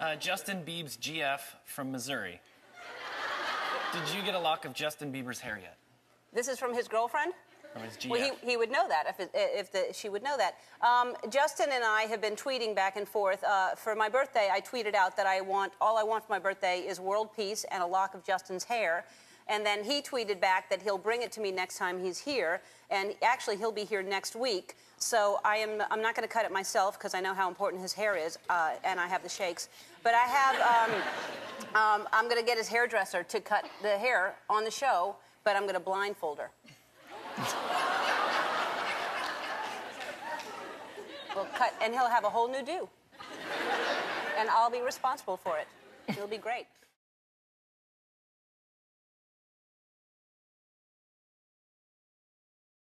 Uh, Justin Biebs GF from Missouri. Did you get a lock of Justin Bieber's hair yet? This is from his girlfriend? From his GF? Well, he, he would know that if, it, if the, she would know that. Um, Justin and I have been tweeting back and forth. Uh, for my birthday, I tweeted out that I want all I want for my birthday is world peace and a lock of Justin's hair. And then he tweeted back that he'll bring it to me next time he's here. And actually, he'll be here next week. So I am, I'm not going to cut it myself because I know how important his hair is, uh, and I have the shakes. But I have, um, um, I'm going to get his hairdresser to cut the hair on the show, but I'm going to blindfold her. we'll cut, and he'll have a whole new do. And I'll be responsible for it. It'll be great.